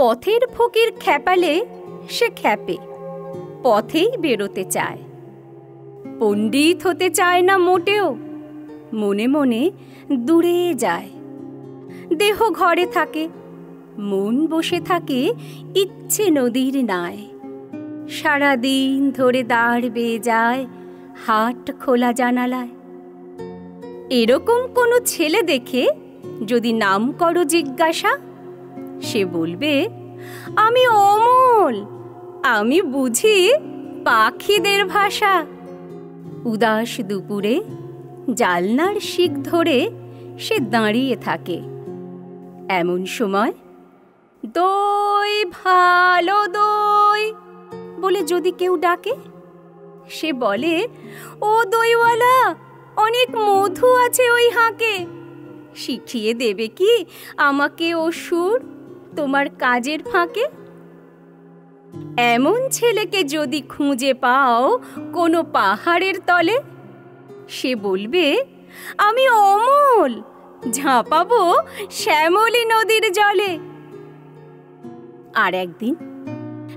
পথের ফকির খ্যাপালে সে খ্যাপে, পথেই বেরোতে চায়। পণ্ডিত হতে চায় না মোটেও, মনে মনে দূরে যায়। দেহ ঘরে থাকে, মন বসে থাকে ইচ্ছে নদীর নায়। সারাদিন ধরে দাঁড় বেয়ে যায় হাট খোলা জানালায়। এরকম কোনো ছেলে দেখে যদি নাম করো জিজ্ঞাসা সে বলবে, আমি অমল, আমি বুঝি পাখিদের ভাষা। উদাস দুপুরে জালনার শিক ধরে সে দাঁড়িয়ে থাকে। এমন সময়, দই ভালো দই বলে যদি কেউ ডাকে, সে বলে, ও দইওয়ালা, অনেক মধু আছে ওই হাঁকে। শিখিয়ে দেবে কি আমাকে ও সুর তোমার কাজের ফাঁকে? এমন ছেলেকে যদি খুঁজে পাও কোনো পাহাড়ের তলে, সে বলবে, আমি অমল, ঝাঁপাবো শ্যামলী নদীর জলে। আর একদিন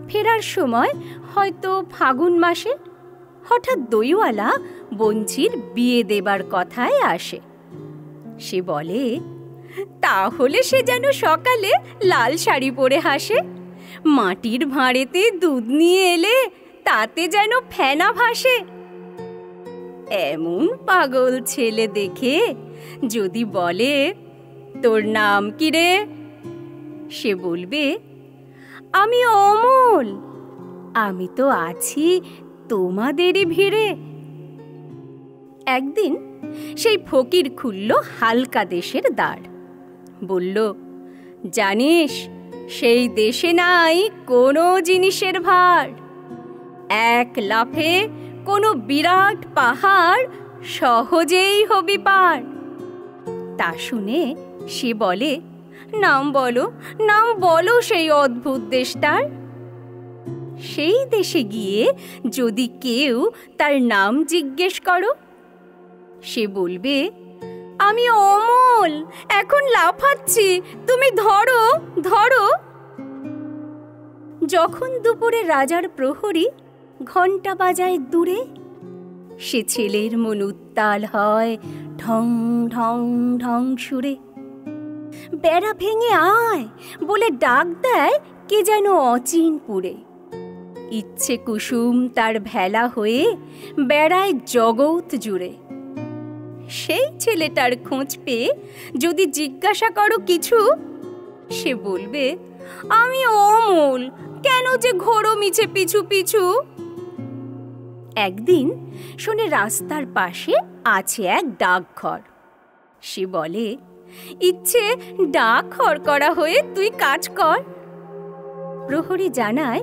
ফেরার সময় হয়তো ফাগুন মাসে হঠাৎ দইওয়ালা বঞ্চির বিয়ে দেবার কথায় আসে। সে বলে তাহলে সে যেন সকালে লাল শাড়ি পরে হাসে। মাটির ভাঁড়েতে দুধ নিয়ে এলে তাতে যেন ফেনা ভাসে। এমন পাগল ছেলে দেখে যদি বলে, তোর নাম কি রে? সে বলবে, আমি অমল। আমি তো আছি তোমাদেরই ভিড়ে। একদিন সেই ফকির খুলল হালকা দেশের দ্বার বলল, জানিস, সেই দেশে নাই কোনো জিনিসের ভার। এক লাফে কোনো বিরাট পাহাড় সহজেই হবি পার। তা শুনে সে বলে, নাম বলো নাম বলো সেই অদ্ভুত দেশটার। সেই দেশে গিয়ে যদি কেউ তার নাম জিজ্ঞেস করো, সে বলবে আমি অমল, এখন লাফাচ্ছি, তুমি ধরো ধরো। যখন দুপুরে রাজার প্রহরী ঘণ্টা বাজায় দূরে, সে ছেলের মন উত্তাল হয় ঢং ঢং ঢং সুরে। বেড়া ভেঙে আয় বলে ডাক দেয় কে যেন অচিন পুরে ইচ্ছে কুসুম তার ভেলা হয়ে বেড়ায় জগৎ জুড়ে। সেই ছেলেটার খোঁজ পেয়ে যদি জিজ্ঞাসা করো কিছু, সে বলবে, আমি অমূল, কেন যে ঘোরো মিছে পিছু পিছু? একদিন শোনে রাস্তার পাশে আছে এক ডাকঘর। সে বলে, ইচ্ছে, ডাক ঘর করা হয়ে তুই কাজ কর। প্রহরী জানায়,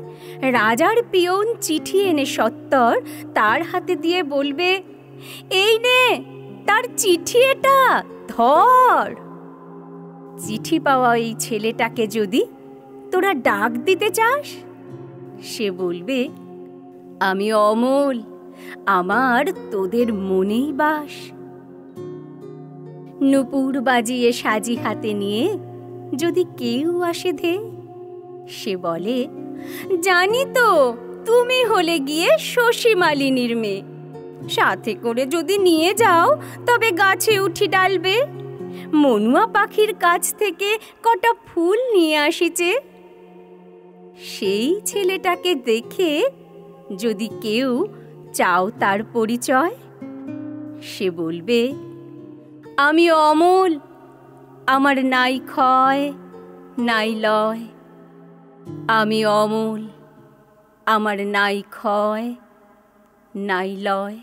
রাজার পিয়ন চিঠি এনে সত্তর, তার হাতে দিয়ে বলবে, এই নে তার চিঠি এটা, ধর। চিঠি পাওয়া এই ছেলেটাকে যদি তোরা ডাক দিতে চাস, সে বলবে, আমি অমল, আমার তোদের মনেই বাস। নুপুর বাজিয়ে সাজি হাতে নিয়ে যদি কেউ আসে ধে, সে বলে, জানি তো, তুমি হলে গিয়ে শশী মালিনীর মেয়ে। সাথে করে যদি নিয়ে যাও, তবে গাছে উঠি ডালবে। মনুয়া পাখির কাছ থেকে কটা ফুল নিয়ে আসিছে। সেই ছেলেটাকে দেখে যদি কেউ চাও তার পরিচয়, সে বলবে, আমি অমল, আমার নাই ক্ষয়, নাই লয়। আমি অমল, আমার নাই ক্ষয়, নাই লয়।